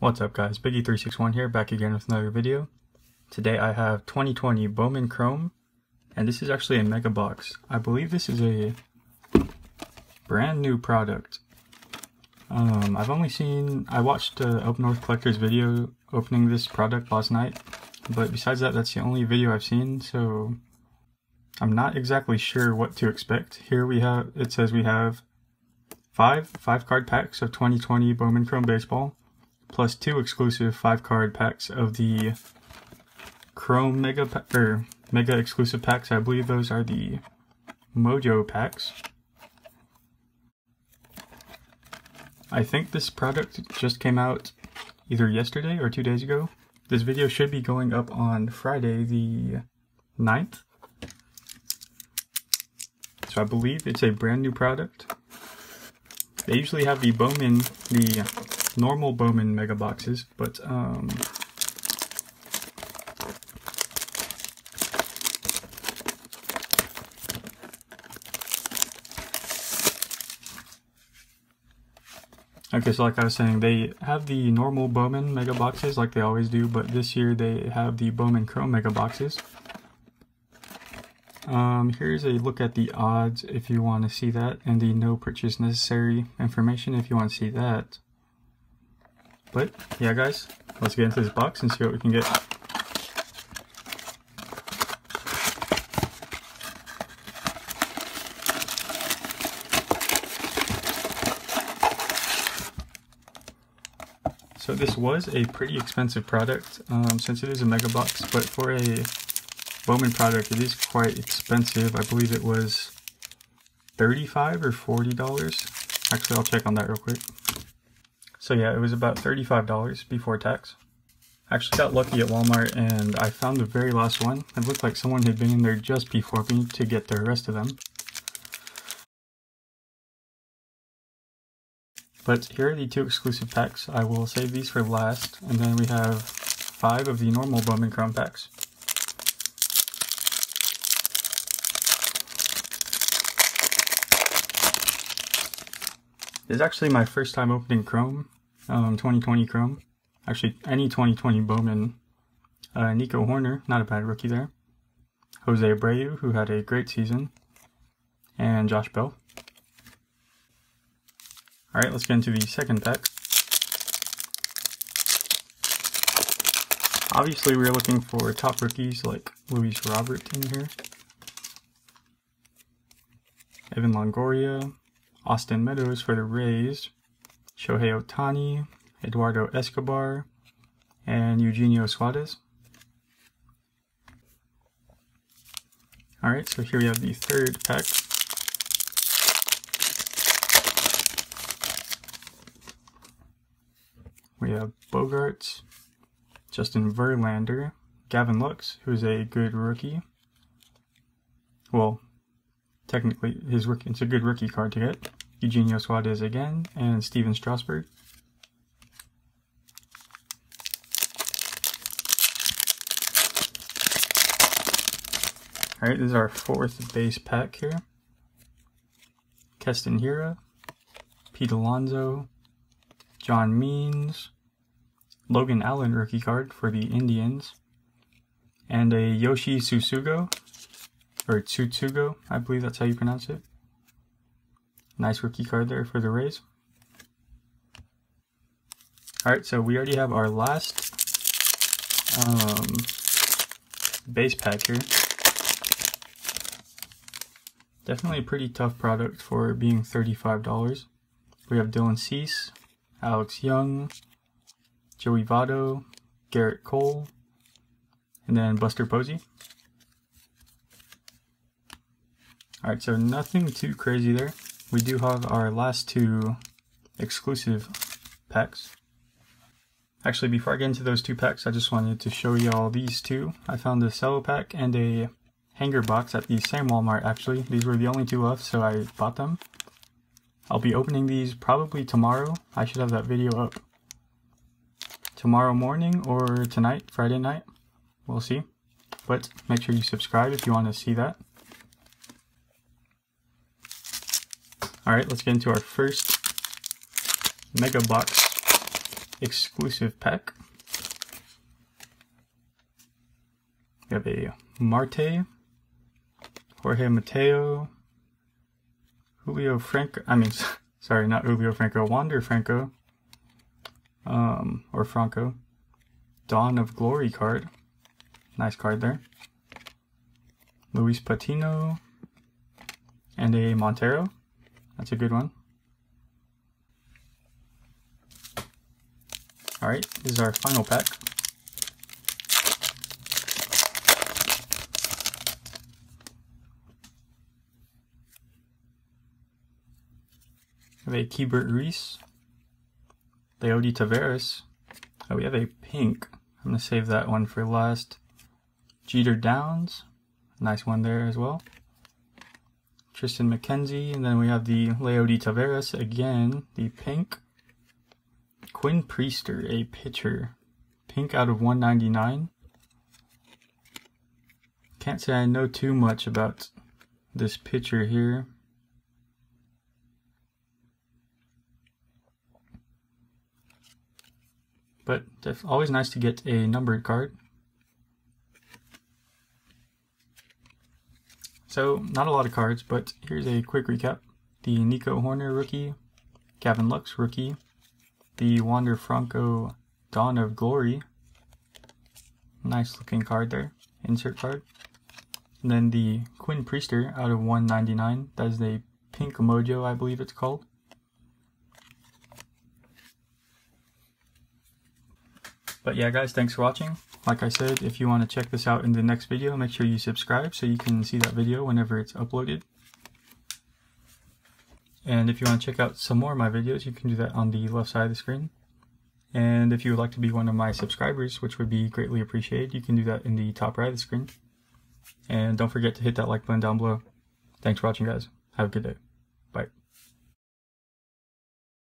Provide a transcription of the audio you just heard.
What's up guys, BigE361 here, back again with another video. Today I have 2020 Bowman Chrome, and this is actually a mega box. I believe this is a brand new product. Um, I've only seen, I watched uh, Up North Collector's video opening this product last night, but besides that, that's the only video I've seen, so I'm not exactly sure what to expect. Here we have, it says we have five five card packs of 2020 Bowman Chrome Baseball, plus two exclusive five card packs of the Chrome Mega or er, Mega exclusive packs. I believe those are the Mojo packs. I think this product just came out either yesterday or two days ago. This video should be going up on Friday the 9th. So I believe it's a brand new product. They usually have the Bowman, the normal Bowman mega boxes, but um, Okay, so like I was saying, they have the normal Bowman Mega Boxes like they always do, but this year they have the Bowman Chrome Mega Boxes. Um, here's a look at the odds if you want to see that, and the no purchase necessary information if you want to see that. But, yeah guys, let's get into this box and see what we can get. So this was a pretty expensive product um, since it is a mega box, but for a Bowman product it is quite expensive. I believe it was 35 or $40. Actually, I'll check on that real quick. So yeah, it was about $35 before tax. I actually got lucky at Walmart and I found the very last one. It looked like someone had been in there just before me to get the rest of them. But here are the two exclusive packs. I will save these for last. And then we have five of the normal Bowman Chrome packs. This is actually my first time opening Chrome, um, 2020 Chrome. Actually, any 2020 Bowman. Uh, Nico Hoerner, not a bad rookie there. Jose Abreu, who had a great season. And Josh Bell. Alright, let's get into the second pack. Obviously, we're looking for top rookies like Luis Robert in here. Evan Longoria, Austin Meadows for the Rays, Shohei Ohtani, Eduardo Escobar, and Eugenio Suarez. Alright, so here we have the third pack. We have Bogaerts, Justin Verlander, Gavin Lux, who's a good rookie. Well, technically, his rookie, it's a good rookie card to get. Eugenio Suarez again, and Stephen Strasburg. Alright, this is our fourth base pack here. Keston Hiura, Pete Alonso, John Means, Logan Allen rookie card for the Indians, and a Yoshi Tsutsugo, or Tsutsugo, I believe that's how you pronounce it. Nice rookie card there for the Rays. Alright, so we already have our last um, base pack here. Definitely a pretty tough product for being $35. We have Dylan Cease, Alex Young, Joey Votto, Gerrit Cole, and then Buster Posey. Alright, so nothing too crazy there. We do have our last two exclusive packs. Actually, before I get into those two packs, I just wanted to show you all these two. I found a cello pack and a hanger box at the same Walmart, actually. These were the only two left, so I bought them. I'll be opening these probably tomorrow. I should have that video up tomorrow morning or tonight, Friday night. We'll see. But make sure you subscribe if you want to see that. Alright, let's get into our first Mega Box exclusive pack. We have a Marte, Jorge Mateo, Julio Franco, I mean, sorry, not Julio Franco, Wander Franco, um, or Franco, Dawn of Glory card. Nice card there. Luis Patino, and a Montero. That's a good one. Alright, this is our final pack. We have a Keibert Ruiz, Leody Taveras. Oh, we have a pink. I'm going to save that one for last. Jeter Downs. Nice one there as well. Triston McKenzie, and then we have the Leody Taveras again, the pink. Quinn Priester, a pitcher. Pink out of 199. Can't say I know too much about this pitcher here. But it's always nice to get a numbered card. So, not a lot of cards, but here's a quick recap. The Nico Hoerner rookie, Gavin Lux rookie, the Wander Franco Dawn of Glory, nice looking card there, insert card. And then the Quinn Priester out of 199, that is the Pink Mojo, I believe it's called. But yeah guys, thanks for watching. Like I said, if you want to check this out in the next video, make sure you subscribe so you can see that video whenever it's uploaded. And if you want to check out some more of my videos, you can do that on the left side of the screen. And if you would like to be one of my subscribers, which would be greatly appreciated, you can do that in the top right of the screen. And don't forget to hit that like button down below. Thanks for watching, guys. Have a good day. Bye.